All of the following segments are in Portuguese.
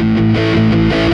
Música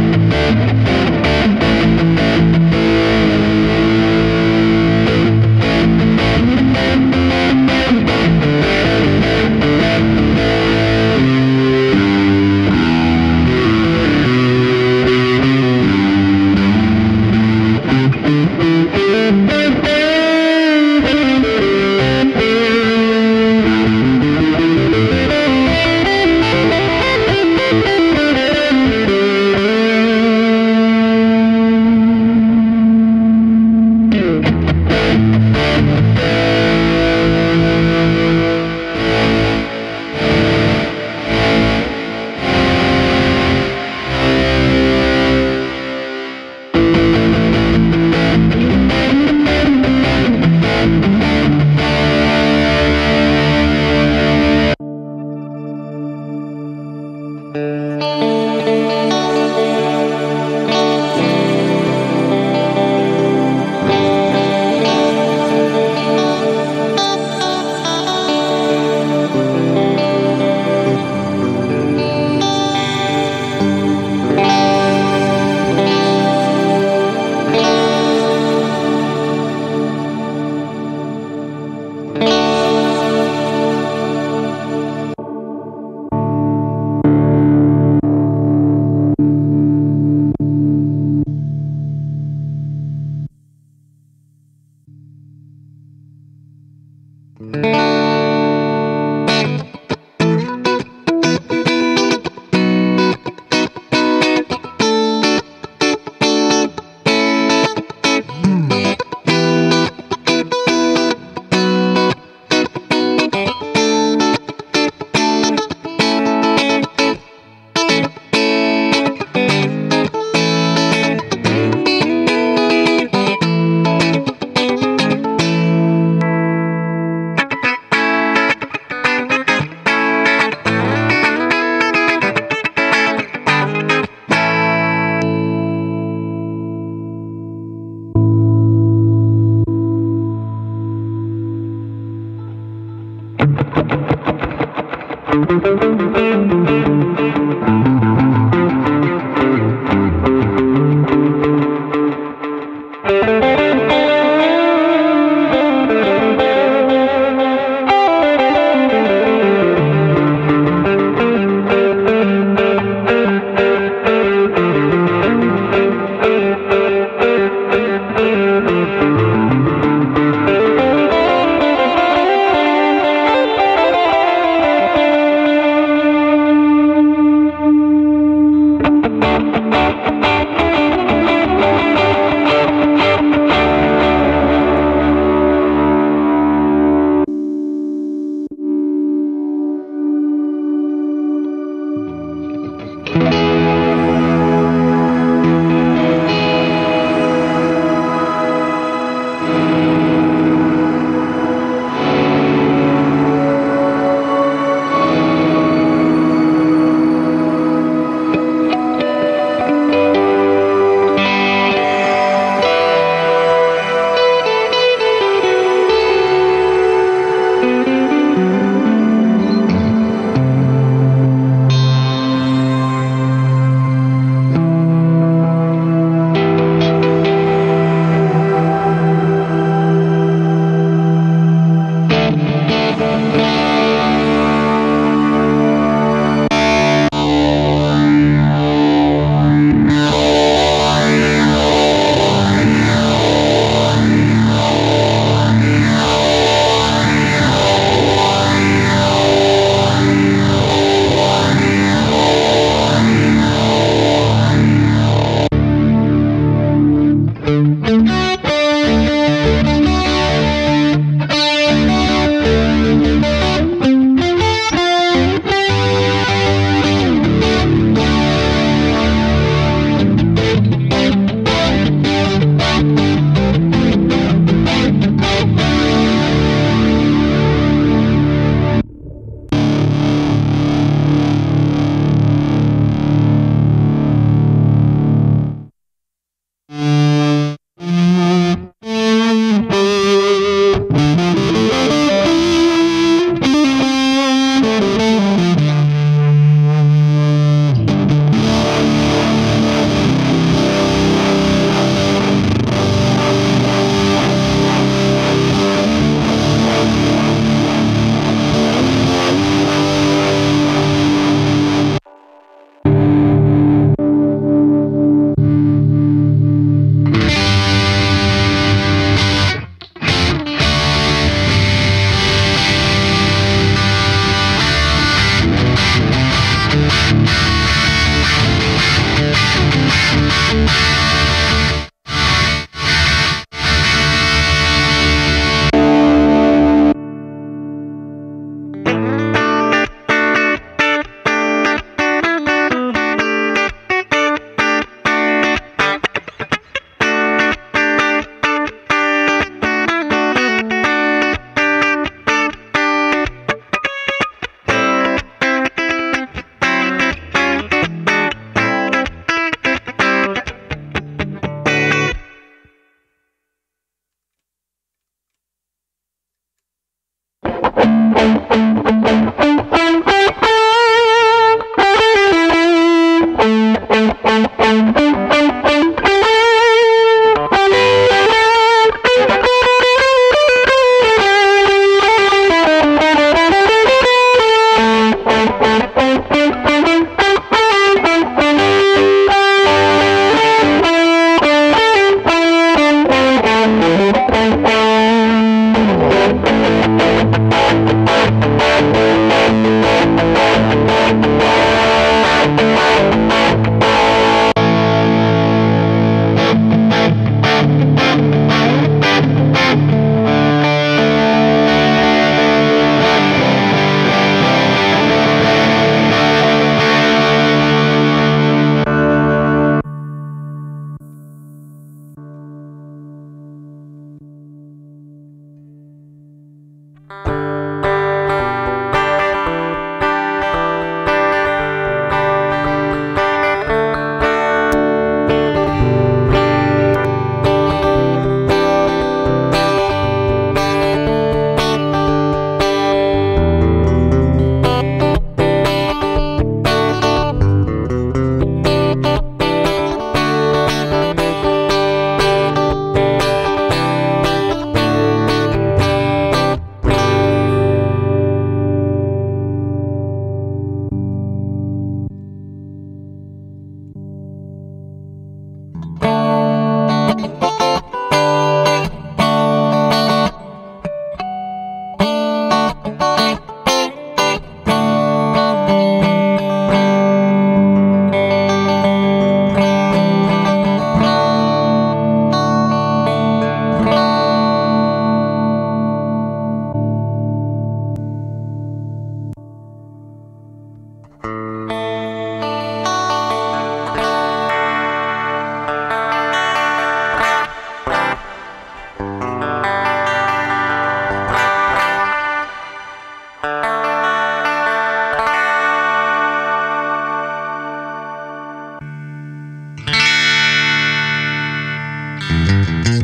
Mm-hmm.